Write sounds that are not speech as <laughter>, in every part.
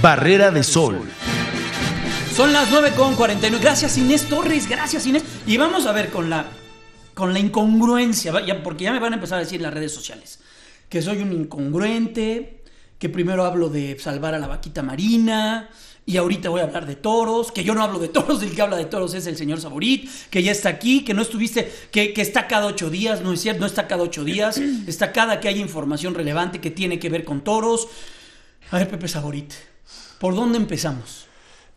Barrera de Sol. Son las 9 con 49. Gracias Inés Torres, gracias Inés. Y vamos a ver con la, con la incongruencia, porque ya me van a empezar a decir las redes sociales que soy un incongruente, que primero hablo de salvar a la vaquita marina, y ahorita voy a hablar de toros, que yo no hablo de toros, <laughs> el que habla de toros es el señor Saborit, que ya está aquí, que no estuviste, que, que, está cada ocho días, no es cierto, no está cada ocho días, está cada que hay información relevante que tiene que ver con toros. A ver, Pepe Saborit, ¿por dónde empezamos?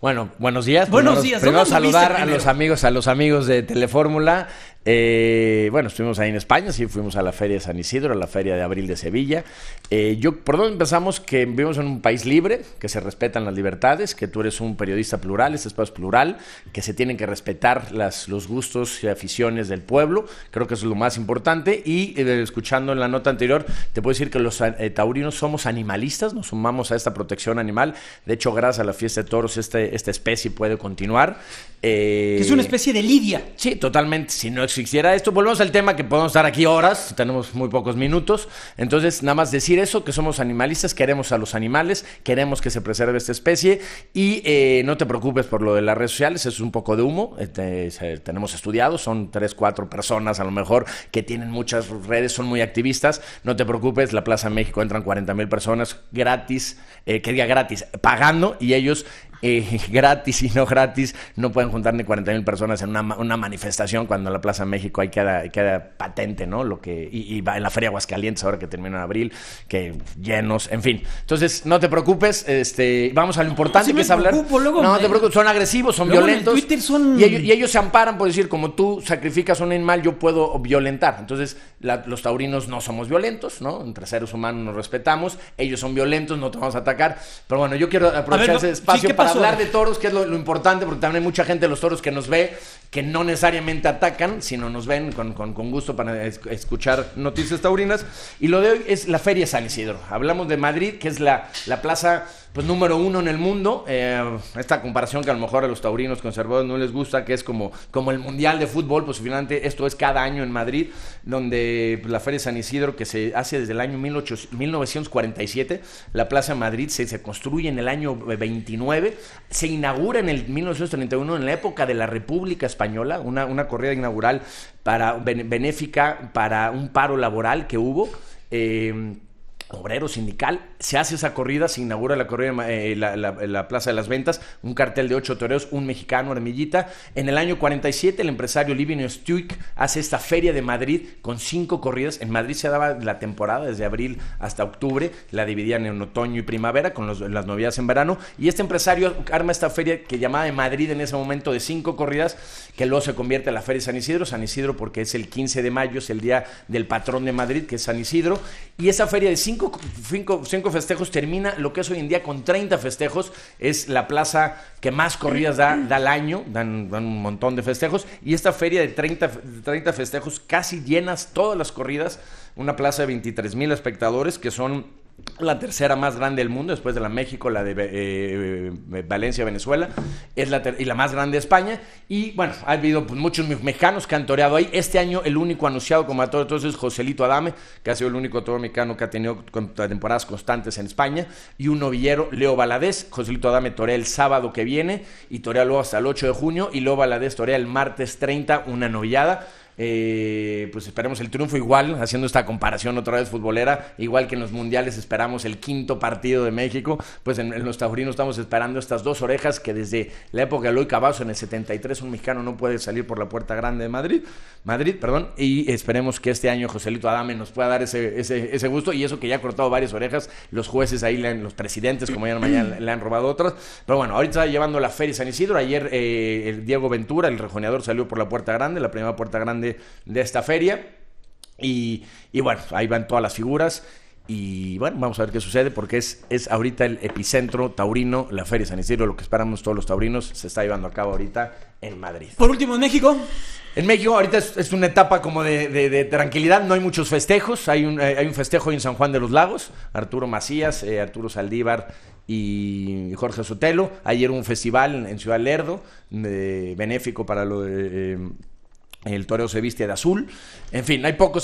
Bueno, buenos días. Buenos días. Primero saludar a los amigos, a los amigos de Telefórmula. Eh, bueno, estuvimos ahí en España, sí, fuimos a la Feria de San Isidro, a la Feria de Abril de Sevilla. Eh, yo, ¿Por dónde empezamos? Que vivimos en un país libre, que se respetan las libertades, que tú eres un periodista plural, este espacio es plural, que se tienen que respetar las, los gustos y aficiones del pueblo. Creo que eso es lo más importante. Y eh, escuchando en la nota anterior, te puedo decir que los taurinos somos animalistas, nos sumamos a esta protección animal. De hecho, gracias a la fiesta de toros, este, esta especie puede continuar. es una especie de lidia. Sí, totalmente. Si no hiciera esto, volvemos al tema que podemos estar aquí horas, tenemos muy pocos minutos. Entonces, nada más decir eso, que somos animalistas, queremos a los animales, queremos que se preserve esta especie y eh, no te preocupes por lo de las redes sociales, es un poco de humo. Este, tenemos estudiados, son tres, cuatro personas a lo mejor que tienen muchas redes, son muy activistas. No te preocupes, la Plaza México entran 40 mil personas gratis, eh, que gratis, pagando y ellos eh, <laughs> gratis y no gratis, no pueden juntar ni 40 mil personas en una, una, manifestación cuando en la Plaza México hay queda, queda patente, ¿no? Lo que, y, va en la Feria Aguascalientes ahora que termina en abril, que llenos, en fin. Entonces, no te preocupes, este, vamos a lo importante que es hablar. no, te preocupes, son agresivos, son violentos. Y, ellos, se amparan por decir, como tú sacrificas un animal, yo puedo violentar. Entonces, los taurinos no somos violentos, ¿no? Entre seres humanos nos respetamos, ellos son violentos, no te vamos a atacar. Pero bueno, yo quiero aprovechar ese espacio para hablar de toros, que es lo, importante, porque también hay mucha gente de los toros que nos ve, que no necesariamente atacan, sino nos ven con, con, gusto para escuchar noticias taurinas. Y lo de hoy es la Feria San Isidro. Hablamos de Madrid, que es la, la plaza pues número uno en el mundo. Eh, esta comparación que a lo mejor a los taurinos conservadores no les gusta, que es como, como el Mundial de Fútbol, pues finalmente esto es cada año en Madrid, donde pues, la Feria San Isidro, que se hace desde el año 1947, la Plaza Madrid se, se construye en el año 29, se inaugura en el 1931, en la época de la República Española, una, una corrida inaugural para, benéfica para un paro laboral que hubo. Eh, obrero sindical, se hace esa corrida, se inaugura la corrida eh, la, la, Plaza de las Ventas, un cartel de ocho toreros, un mexicano, Armillita. En el año 47 el empresario Livino Stuick hace esta feria de Madrid con cinco corridas. En Madrid se daba la temporada desde abril hasta octubre, la dividían en otoño y primavera con las novedades en verano. Y este empresario arma esta feria que llamaba de Madrid en ese momento de cinco corridas, que luego se convierte en la Feria de San Isidro. San Isidro porque es el 15 de mayo, es el día del patrón de Madrid, que es San Isidro. Y esa feria de cinco cinco, cinco, festejos termina lo que es hoy en día con 30 festejos. Es la plaza que más corridas da, da al año, dan, un montón de festejos. Y esta feria de 30, 30 festejos casi llenas todas las corridas. Una plaza de 23 mil espectadores que son la tercera más grande del mundo, después de la México, la de eh, eh, Valencia, Venezuela, es la y la más grande de España. Y bueno, ha habido pues, muchos mexicanos que han toreado ahí. Este año el único anunciado como actor entonces es Joselito Adame, que ha sido el único toro mexicano que ha tenido temporadas constantes en España. Y un novillero, Leo Valadez. Joselito Adame torea el sábado que viene y torea luego hasta el 8 de junio. Y Leo Valadez torea el martes 30 una novillada. Eh, pues esperemos el triunfo igual, haciendo esta comparación otra vez futbolera, igual que en los mundiales esperamos el quinto partido de México, pues en, los taurinos estamos esperando estas dos orejas que desde la época de Eloy Cavazo en el 73 un mexicano no puede salir por la puerta grande de Madrid, Madrid, perdón, y esperemos que este año Joselito Adame nos pueda dar ese, ese, gusto y eso que ya ha cortado varias orejas, los jueces ahí, los presidentes como ya mañana le han robado otras, pero bueno, ahorita llevando la Feria San Isidro, ayer eh, el Diego Ventura, el rejoneador, salió por la puerta grande, la primera puerta grande de, esta feria. Y, bueno, ahí van todas las figuras. Y bueno, vamos a ver qué sucede porque es, es ahorita el epicentro taurino, la Feria San Isidro, lo que esperamos todos los taurinos, se está llevando a cabo ahorita en Madrid. Por último, en México. En México ahorita es, una etapa como de, tranquilidad, no hay muchos festejos, hay un, eh, hay un festejo en San Juan de los Lagos, Arturo Macías, eh, Arturo Saldívar y Jorge Sotelo. Ayer un festival en Ciudad Lerdo, benéfico para lo de... Eh, El toreo se viste de azul. En fin, hay, poca,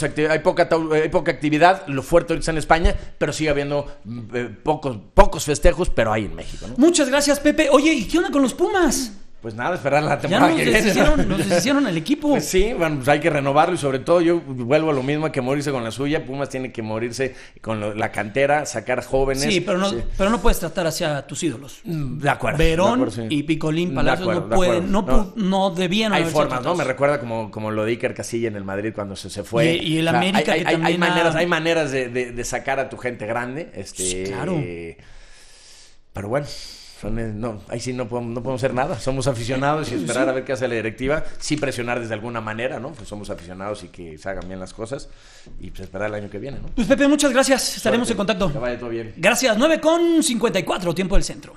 actividad. Lo fuerte ahorita en España, pero sigue habiendo eh, pocos, festejos, pero hay en México. Muchas gracias, Pepe. Oye, ¿y qué onda con los Pumas? Pues nada, esperar la Ya temporada nos que viene. ¿no? deshicieron, nos <laughs> deshicieron el equipo. Pues sí, bueno, pues hay que renovarlo y sobre todo yo vuelvo a lo mismo, hay que morirse con la suya. Pumas tiene que morirse con lo- la cantera, sacar jóvenes. Sí, pero no, Sí. pero no puedes tratar hacia tus ídolos. Mm, De acuerdo. de Verón acuerdo, sí. y Picolín Palacios acuerdo, no de pueden, no, pu- no debían Hay formas, ¿no? Me recuerda como, como lo de Iker Casilla en el Madrid cuando se, se fue. Y- y el América hay, que hay- hay también ha- maneras, hay maneras de, de- de sacar a tu gente grande. Este, Sí, claro. Pero bueno, son, no, ahí sí no podemos, no podemos hacer nada. Somos aficionados y esperar a ver qué hace la directiva. Sí presionar desde alguna manera, ¿no? Pues somos aficionados y que se hagan bien las cosas. Y pues esperar el año que viene, ¿no? Pues Pepe, muchas gracias. Estaremos Suerte. en contacto. Que vaya todo bien. Gracias. 9 con 54, tiempo del centro.